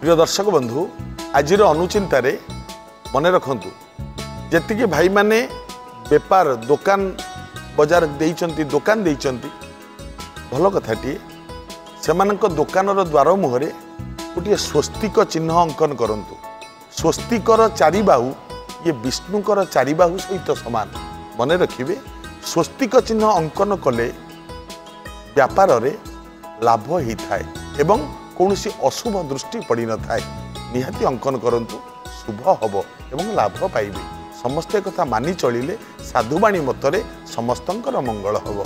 প্রিয় দর্শক বন্ধু আজির অনুচিন্তায় মনে রাখতু যেত ভাই মানে বেপার দোকান বজার দিয়েছেন দোকান দিয়েছেন ভাল কথাটি সে দোকানর দ্বার মুহরে গোটিয়ে স্বস্তিক চিহ্ন অঙ্কন করতু স্বস্তিকর চারিবাহু ইয়ে বিষ্ণুকর চারিবাহু সহিত সমান মনে রাখবে স্বস্তিক চিহ্ন অঙ্কন কলে ব্যাপারে লাভ হয়ে থাকে এবং କୌଣସି ଅଶୁଭ ଦୃଷ୍ଟି ପଡ଼ିନଥାଏ ନିହାତି ଅଙ୍କନ କରନ୍ତୁ ଶୁଭ ହେବ ଏବଂ ଲାଭ ପାଇବେ ସମସ୍ତେ କଥା ମାନି ଚଳିଲେ ସାଧୁବାଣୀ ମତରେ ସମସ୍ତଙ୍କର ମଙ୍ଗଳ ହେବ